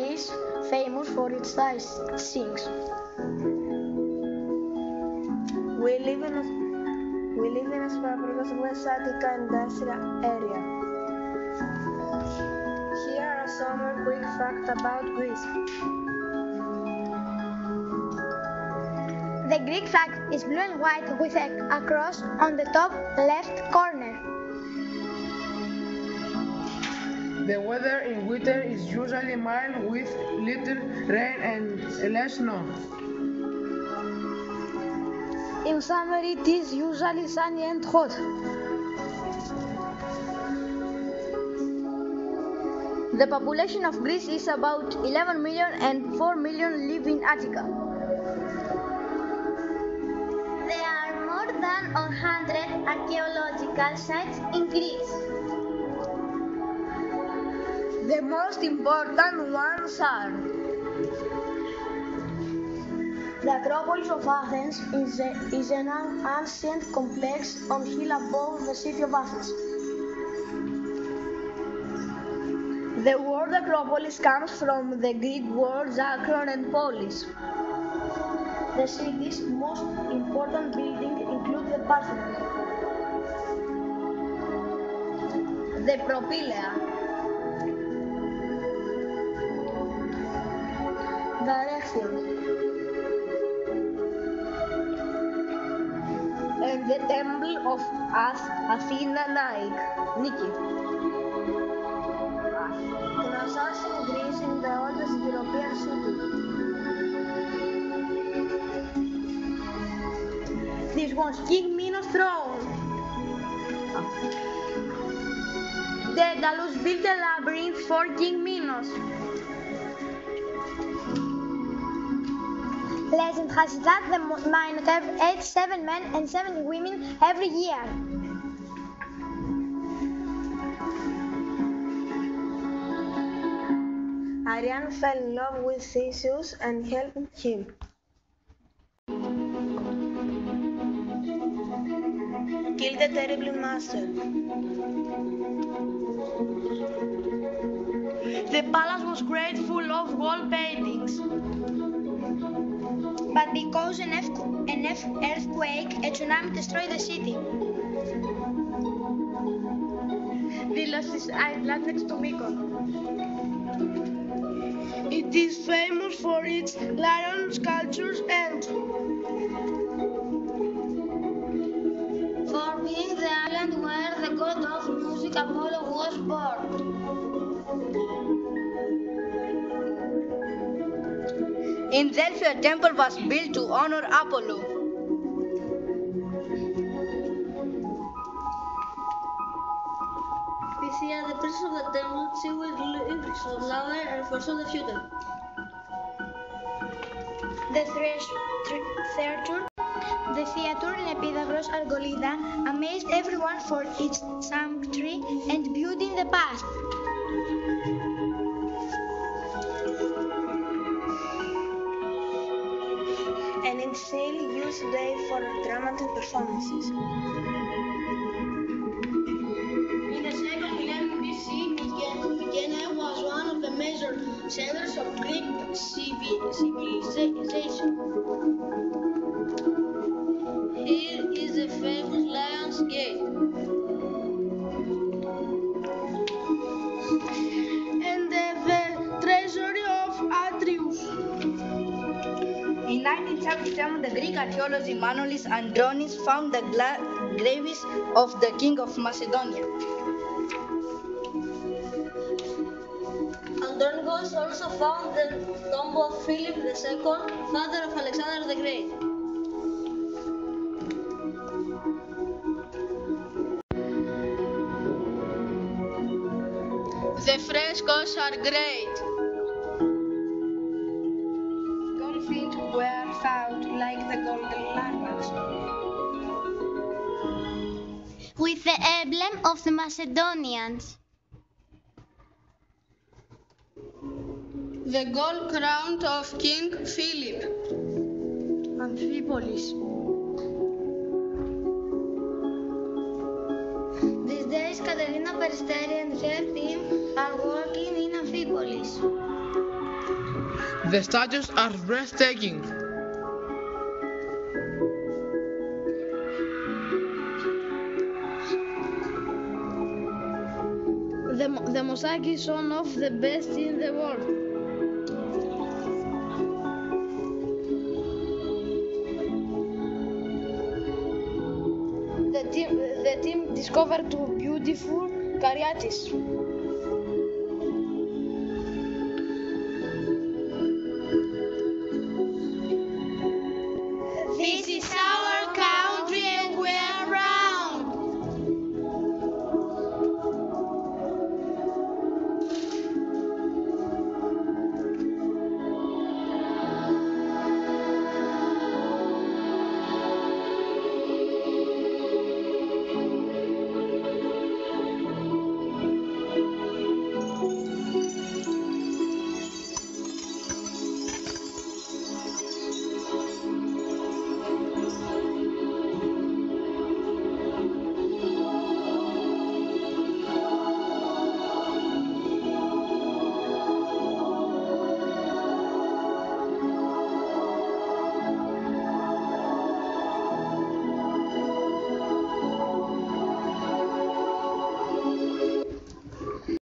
Greece famous for its sightseeing. We live in a, we live in a Spartacus West Attica industrial area. Here are some quick facts about Greece. The Greek flag is blue and white with a, a cross on the top left corner. The weather in winter is usually mild with little rain and less snow. In summer it is usually sunny and hot. The population of Greece is about 11 million and 4 million live in Attica. There are more than 100 archaeological sites in Greece. The most important ones are The Acropolis of Athens is, a, is an ancient complex on hill above the city of Athens. the word Acropolis comes from the Greek words akron and polis. The city's most important buildings include the Parthenon, The Propylea, the Erechtheion, and the Temple of Ath- Athena Nike. Nike. Knossos in Greece is the oldest European city. This was King Minos' throne. Daedalus built a labyrinth for King Minos. Legend has it that the Minotaur ate seven men and seven women every year. Ariadne fell in love with Theseus and helped him. Killed the terrible master. The palace was great, full of gold paintings. But because an, an earthquake, a tsunami destroyed the city. Delos is island next to Mykonos. It is famous for its lion sculptures and For being the island where the god of music Apollo was born. In Delphi, a temple was built to honor Apollo. Pythia, the princess of the temple, she will live so lower and foresaw the future. The theater, the theater in Epidavros Argolida amazed everyone for its sanctity and beauty in the past. And still used today for dramatic performances. In the second millennium BC, Mykenae was one of the major centers of Greek civilization. In 1977, the Greek archaeologist Manolis Andronikos found the gla- graves of the king of Macedonia. Andronikos also found the tomb of Philip II, father of Alexander the Great. The frescoes are great. With the emblem of the Macedonians. The gold crown of King Philip. Amphipolis. These days, Katerina Peristeri and her team are working in Amphipolis. The statues are breathtaking. Mosaic is one of the best in the world. The team, the team discovered two beautiful caryatids.